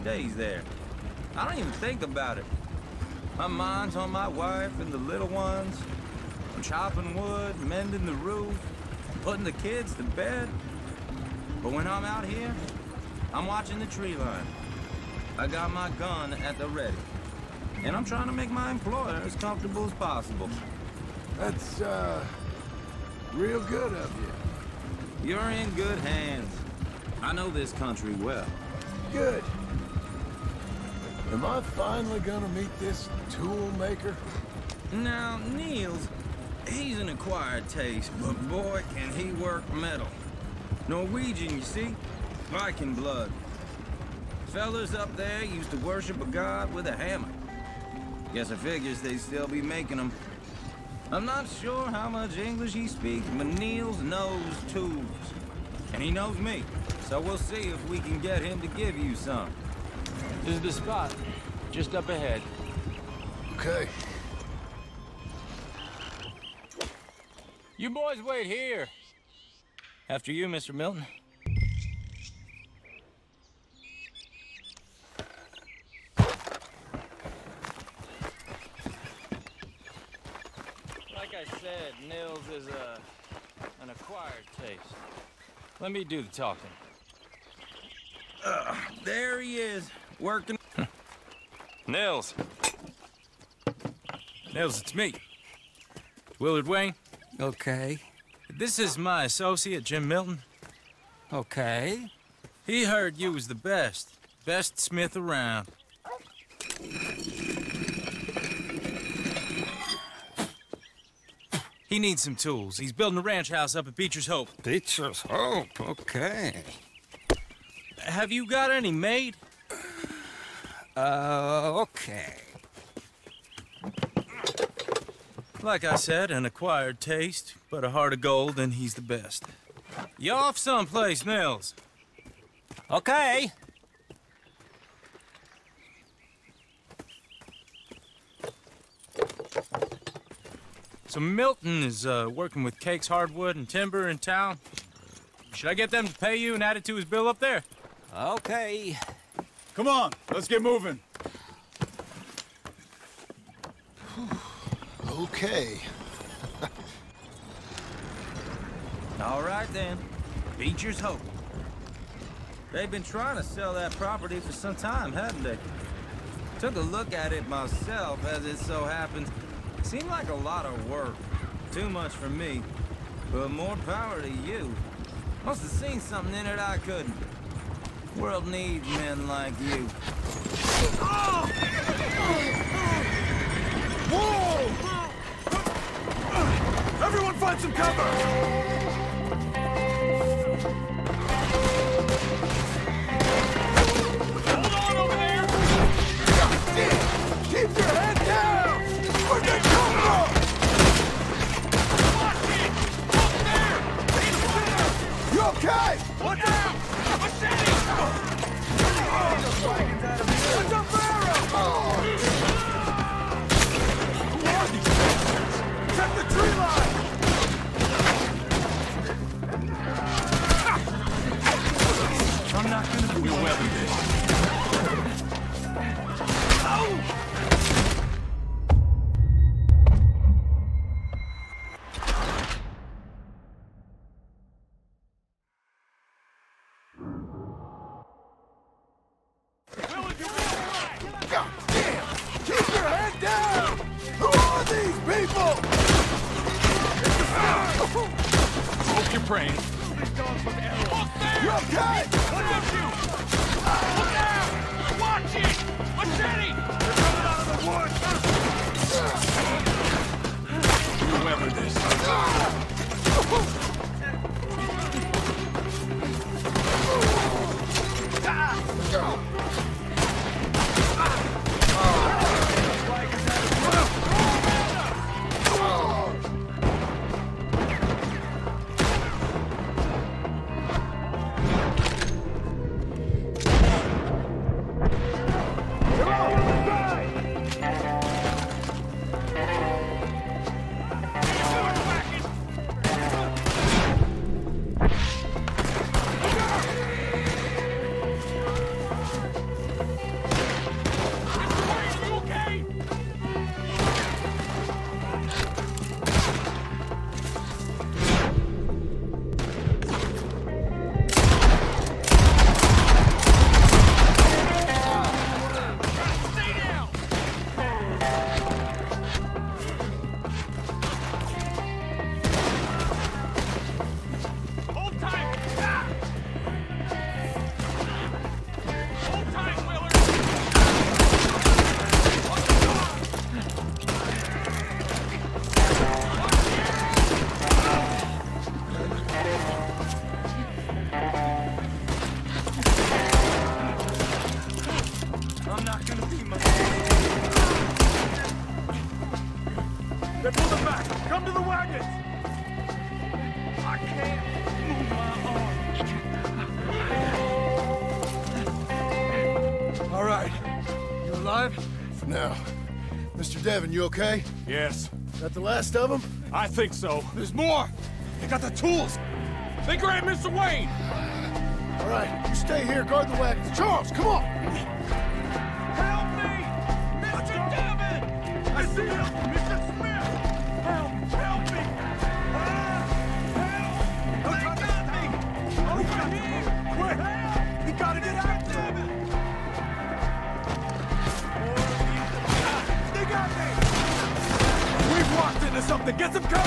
stays there. I don't even think about it. My mind's on my wife and the little ones. I'm chopping wood, mending the roof, putting the kids to bed. But when I'm out here, I'm watching the tree line. I got my gun at the ready. And I'm trying to make my employer as comfortable as possible. That's, uh, real good of you. You're in good hands. I know this country well. Good. Am I finally gonna meet this tool maker? Now, Niels, he's an acquired taste, but boy, can he work metal. Norwegian, you see? Viking blood. Fellas up there used to worship a god with a hammer. Guess I figures they still be making them. I'm not sure how much English he speaks, but Niels knows tools. And he knows me, so we'll see if we can get him to give you some. This is the spot. Just up ahead. Okay. You boys wait here. After you, Mr. Milton. Like I said, Nils is a an acquired taste. Let me do the talking. Uh, there he is, working. Nils. Nils, it's me. Willard Wayne. Okay. This is my associate, Jim Milton. Okay. He heard you was the best. Best smith around. He needs some tools. He's building a ranch house up at Beecher's Hope. Beecher's Hope. Okay. Have you got any made? Uh, okay. Like I said, an acquired taste, but a heart of gold, and he's the best. You off someplace, Nils? Okay. So Milton is uh, working with Cakes Hardwood and Timber in town. Should I get them to pay you and add it to his bill up there? Okay. Come on, let's get moving. Okay. All right then. Beecher's Hope. They've been trying to sell that property for some time, haven't they? Took a look at it myself, as it so happens. Seemed like a lot of work. Too much for me. But more power to you. Must have seen something in it I couldn't. World needs men like you. Whoa! Everyone find some cover! I'm not gonna We'll weather this. God damn! Head down! Who are these people? Hope you're praying. you! Look out! Watch it! Machete! They're coming out of the woods! Weather this. alive? Now, Mr. Devon, you okay? Yes. That the last of them? I think so. There's more! They got the tools! They grabbed Mr. Wayne! All right, you stay here, guard the wagons. Charles, come on! Help me! Mr. Devon! I see him! Something! Get some cover!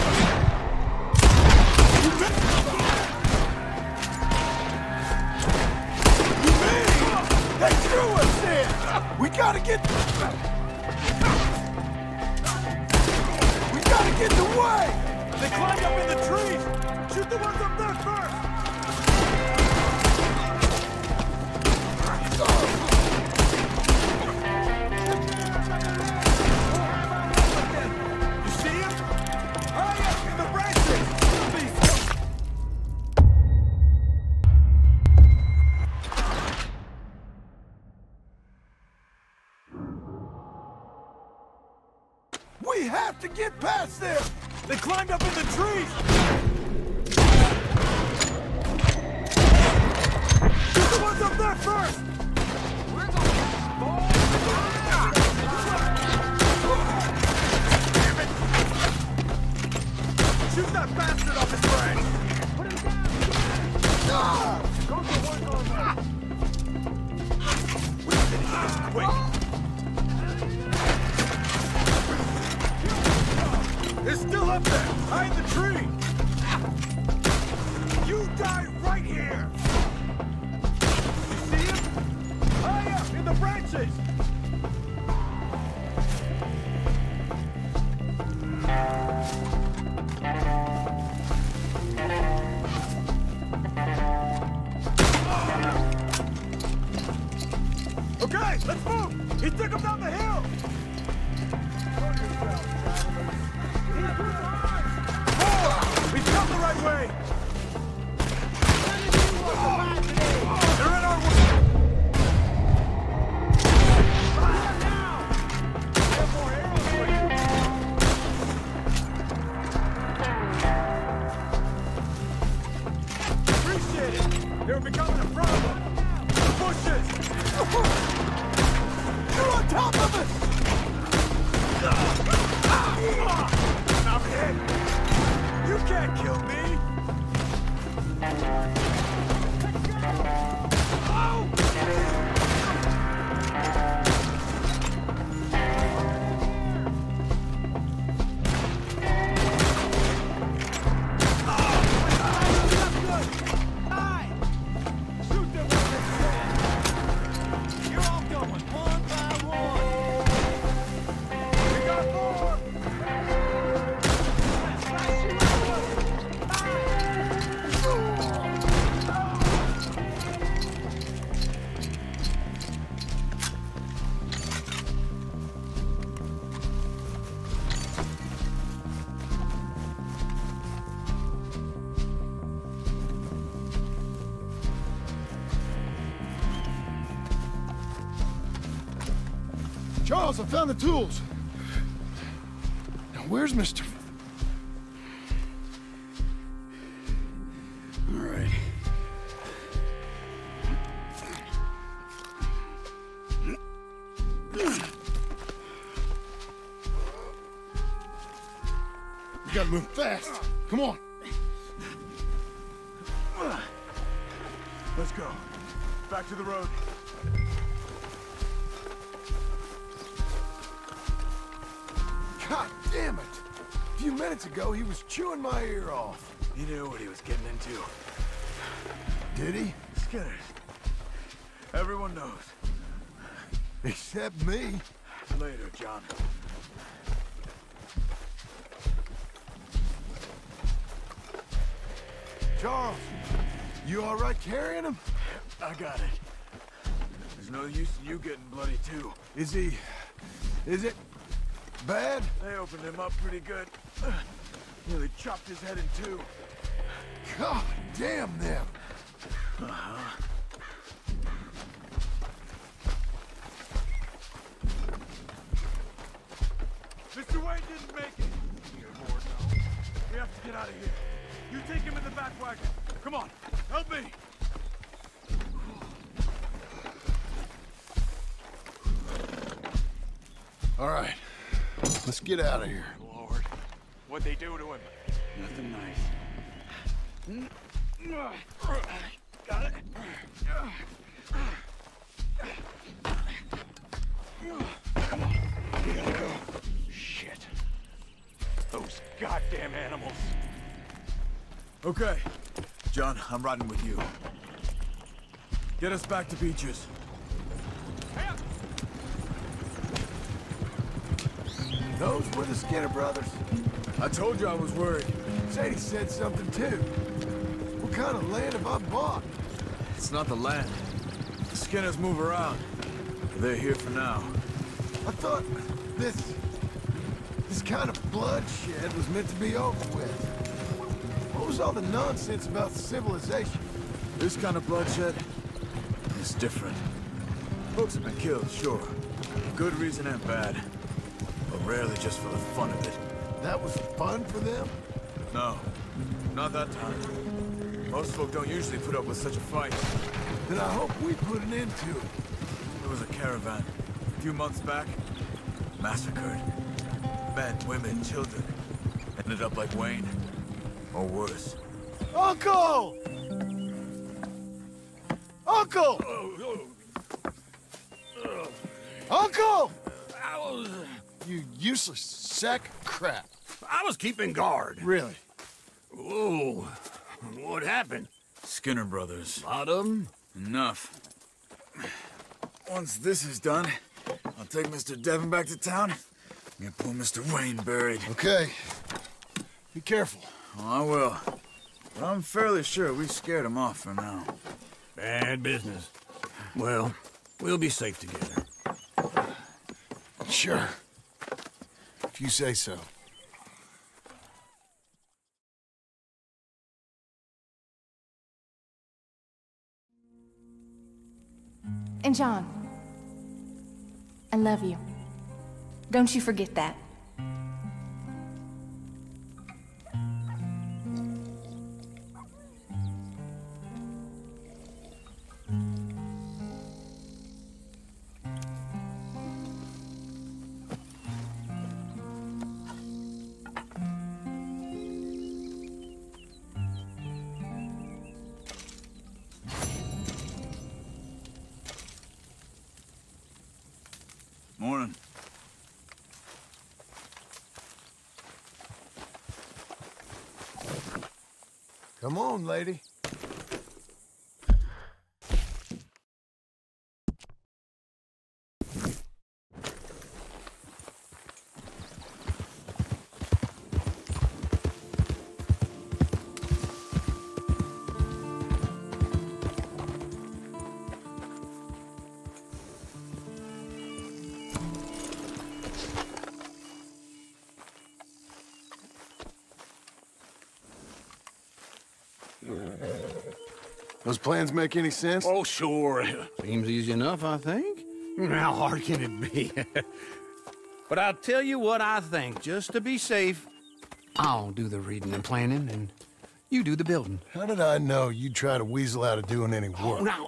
They threw us in! We gotta get... We gotta get the way! They climbed up in the trees! Shoot the ones up there first! First! Shoot that bastard off his branch! We finish this quick! They're still up there, behind the tree. I found the tools. Now, where's Mr. All right. We gotta move fast. Come on. Let's go. Back to the road. God damn it! A few minutes ago, he was chewing my ear off. He knew what he was getting into. Did he? Skinner. Everyone knows. Except me. Later, John. Charles, you all right carrying him? I got it. There's no use in you getting bloody too. Is he... is it Bad? They opened him up pretty good. Nearly chopped his head in two. God damn them! Uh-huh. Mr. Wayne didn't make it! You're bored now. We have to get out of here. You take him in the back wagon. Come on, help me! All right let's get out of here. Lord, what'd they do to him? Nothing nice. Got it. Come on. We gotta go. Shit. Those goddamn animals. Okay. John, I'm riding with you. Get us back to Beecher's. Those were the Skinner brothers. I told you I was worried. Sadie said something too. What kind of land have I bought? It's not the land. The Skinners move around. They're here for now. I thought this... this kind of bloodshed was meant to be over with. What was all the nonsense about civilization? This kind of bloodshed is different. Folks have been killed, sure. Good reason and bad. But rarely just for the fun of it. That was fun for them? No, not that time. Most folk don't usually put up with such a fight. Then I hope we put an end to it. There was a caravan a few months back. Massacred. Men, women, children. Ended up like Wayne. Or worse. Uncle! Uncle! Oh, oh. Uncle! I was, You useless sack of crap. I was keeping guard. Really? Whoa, what happened? Skinner brothers. Lot of 'em? Enough. Once this is done, I'll take Mr. Devon back to town and get poor Mr. Wayne buried. Okay. Be careful. Oh, I will. But I'm fairly sure we scared him off for now. Bad business. Well, we'll be safe together. Sure. You say so. And John, I love you. Don't you forget that. Morning. Come on, lady. Those plans make any sense? Oh, sure. Seems easy enough, I think. How hard can it be? but I'll tell you what I think, just to be safe. I'll do the reading and planning, and you do the building. How did I know you'd try to weasel out of doing any work? Oh, now,